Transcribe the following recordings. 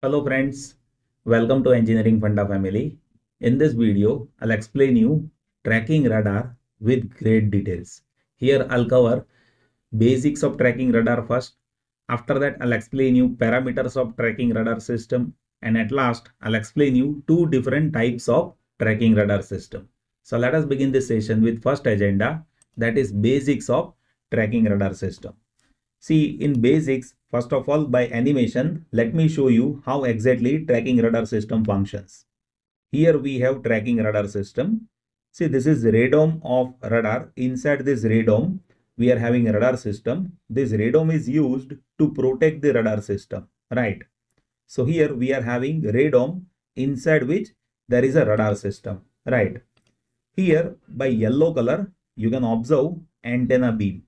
Hello friends, welcome to Engineering Funda family. In this video, I'll explain you tracking radar with great details. Here I'll cover basics of tracking radar first. After that, I'll explain you parameters of tracking radar system. And at last, I'll explain you two different types of tracking radar system. So let us begin this session with first agenda that is basics of tracking radar system. See in basics, first of all by animation, let me show you how exactly tracking radar system functions. Here we have tracking radar system. See this is radome of radar. Inside this radome, we are having a radar system. This radome is used to protect the radar system, right? So here we are having radome inside which there is a radar system, right? Here by yellow color, you can observe antenna beam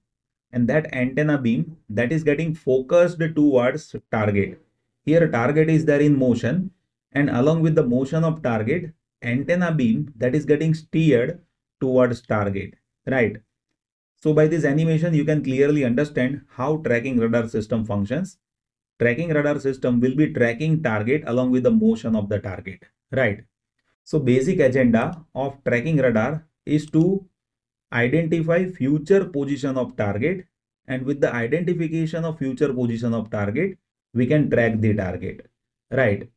and that antenna beam that is getting focused towards target. Here target is there in motion and along with the motion of target, antenna beam that is getting steered towards target, right? So by this animation, you can clearly understand how tracking radar system functions. Tracking radar system will be tracking target along with the motion of the target, right? So basic agenda of tracking radar is to identify future position of target and with the identification of future position of target, we can track the target, right?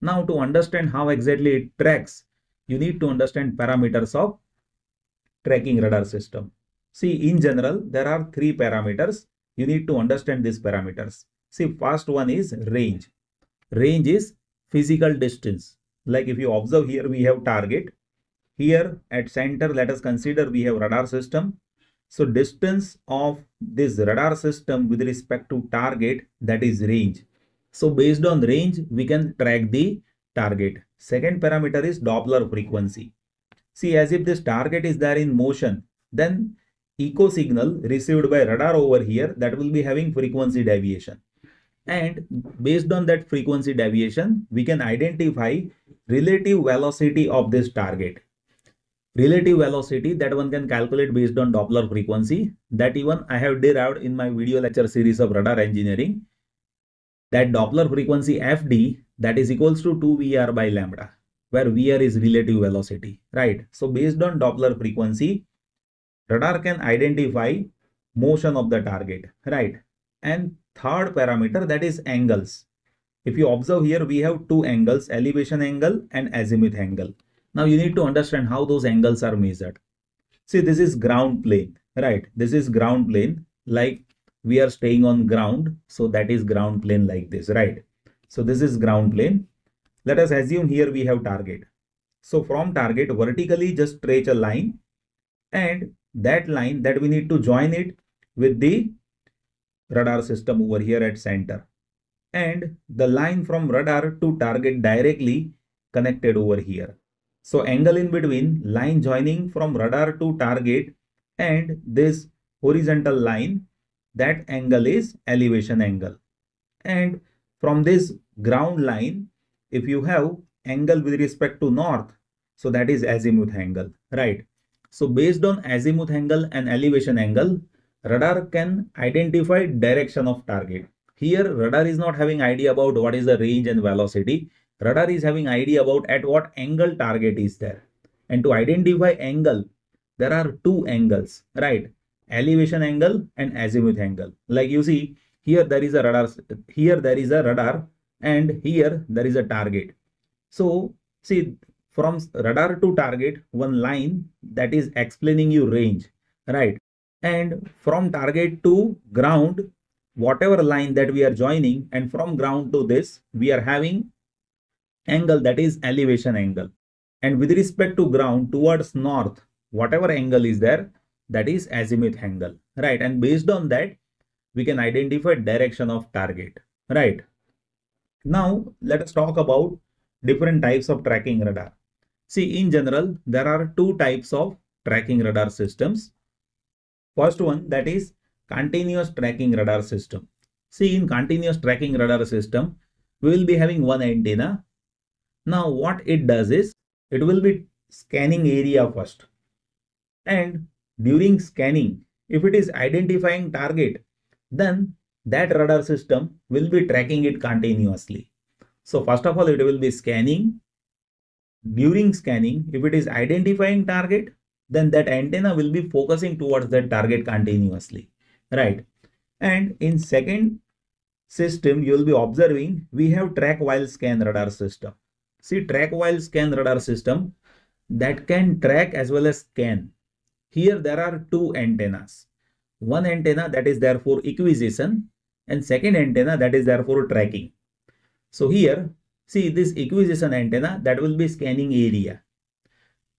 Now to understand how exactly it tracks, you need to understand parameters of tracking radar system. See, in general, there are three parameters. You need to understand these parameters. See, first one is range. Range is physical distance. Like if you observe here, we have target. Here at center, let us consider we have radar system. So distance of this radar system with respect to target, that is range. So based on range, we can track the target. Second parameter is Doppler frequency. See, as if this target is there in motion, then echo signal received by radar over here that will be having frequency deviation and based on that frequency deviation we can identify relative velocity of this target relative velocity that one can calculate based on doppler frequency that even i have derived in my video lecture series of radar engineering that doppler frequency fd that is equals to 2 vr by lambda where vr is relative velocity right so based on doppler frequency radar can identify motion of the target, right? And third parameter that is angles. If you observe here, we have two angles, elevation angle and azimuth angle. Now you need to understand how those angles are measured. See, this is ground plane, right? This is ground plane like we are staying on ground. So that is ground plane like this, right? So this is ground plane. Let us assume here we have target. So from target vertically just stretch a line and that line that we need to join it with the radar system over here at center and the line from radar to target directly connected over here. So angle in between line joining from radar to target and this horizontal line that angle is elevation angle and from this ground line if you have angle with respect to north so that is azimuth angle right so based on azimuth angle and elevation angle, radar can identify direction of target. Here radar is not having idea about what is the range and velocity. Radar is having idea about at what angle target is there. And to identify angle, there are two angles, right? Elevation angle and azimuth angle. Like you see, here there is a radar, here there is a radar and here there is a target. So see from radar to target one line that is explaining you range right and from target to ground whatever line that we are joining and from ground to this we are having angle that is elevation angle and with respect to ground towards north whatever angle is there that is azimuth angle right and based on that we can identify direction of target right now let us talk about different types of tracking radar See, in general, there are two types of tracking radar systems. First one that is continuous tracking radar system. See, in continuous tracking radar system, we will be having one antenna. Now, what it does is, it will be scanning area first. And during scanning, if it is identifying target, then that radar system will be tracking it continuously. So first of all, it will be scanning. During scanning, if it is identifying target, then that antenna will be focusing towards that target continuously, right? And in second system, you will be observing we have track while scan radar system. See track while scan radar system that can track as well as scan. Here there are two antennas. One antenna that is there for acquisition and second antenna that is there for tracking. So here see this acquisition antenna that will be scanning area.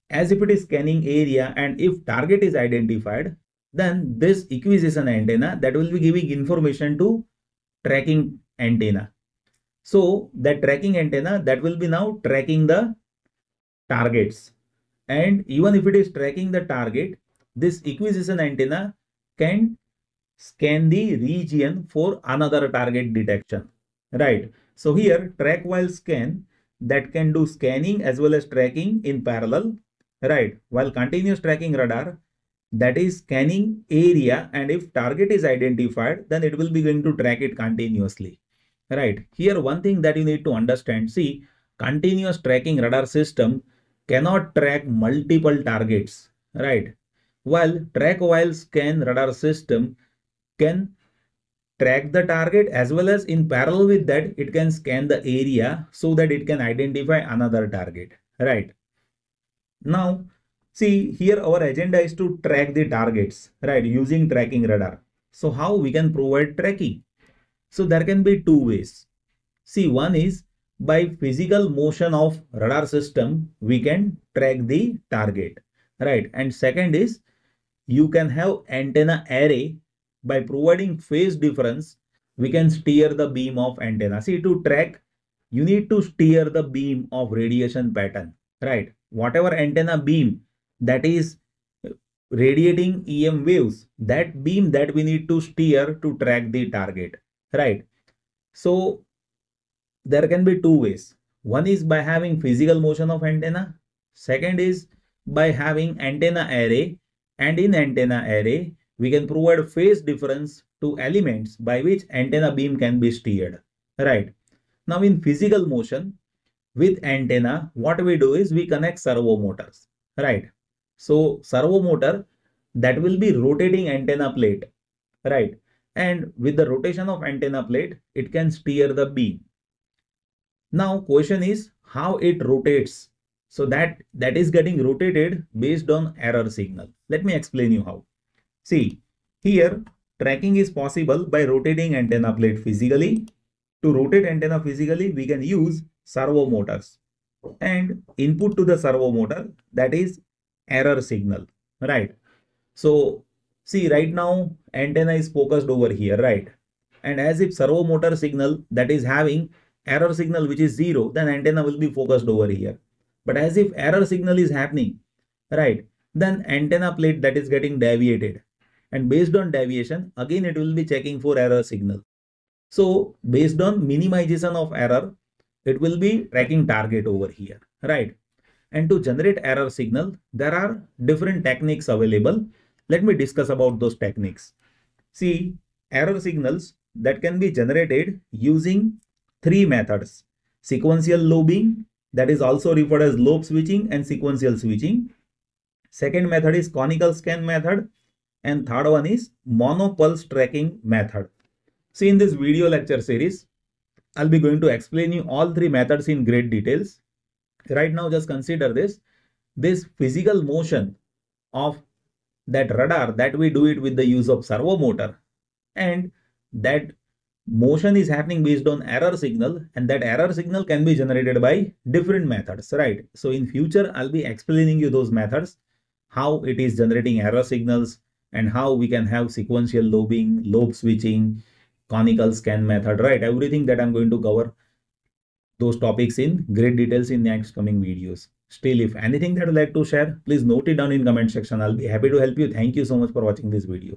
As if it is scanning area and if target is identified then this acquisition antenna that will be giving information to tracking antenna. So that tracking antenna that will be now tracking the targets. And even if it is tracking the target, this acquisition antenna can scan the region for another target detection. Right. So here track while scan that can do scanning as well as tracking in parallel. Right. While continuous tracking radar that is scanning area and if target is identified then it will be going to track it continuously right. Here one thing that you need to understand see continuous tracking radar system cannot track multiple targets. Right. While track while scan radar system can track the target as well as in parallel with that it can scan the area so that it can identify another target. Right. Now See here our agenda is to track the targets, right, using tracking radar. So how we can provide tracking? So there can be two ways. See one is by physical motion of radar system, we can track the target, right? And second is you can have antenna array by providing phase difference, we can steer the beam of antenna. See to track, you need to steer the beam of radiation pattern, right? Whatever antenna beam that is radiating EM waves, that beam that we need to steer to track the target, right? So there can be two ways. One is by having physical motion of antenna. Second is by having antenna array and in antenna array, we can provide phase difference to elements by which antenna beam can be steered, right? Now in physical motion with antenna, what we do is we connect servo motors, right? So servo motor that will be rotating antenna plate, right? And with the rotation of antenna plate, it can steer the beam. Now question is how it rotates. So that that is getting rotated based on error signal. Let me explain you how. See here tracking is possible by rotating antenna plate physically. To rotate antenna physically, we can use servo motors and input to the servo motor that is error signal, right? So see right now antenna is focused over here, right? And as if servo motor signal that is having error signal which is zero, then antenna will be focused over here. But as if error signal is happening, right? Then antenna plate that is getting deviated. And based on deviation, again it will be checking for error signal. So based on minimization of error, it will be tracking target over here, right? And to generate error signal, there are different techniques available. Let me discuss about those techniques. See, error signals that can be generated using three methods. Sequential lobing, that is also referred as lobe switching and sequential switching. Second method is conical scan method. And third one is monopulse tracking method. See in this video lecture series, I'll be going to explain you all three methods in great details right now just consider this this physical motion of that radar that we do it with the use of servo motor and that motion is happening based on error signal and that error signal can be generated by different methods right? So in future i'll be explaining you those methods how it is generating error signals and how we can have sequential lobing lobe switching conical scan method right? Everything that i'm going to cover those topics in great details in next coming videos. Still, if anything that you'd like to share, please note it down in comment section. I'll be happy to help you. Thank you so much for watching this video.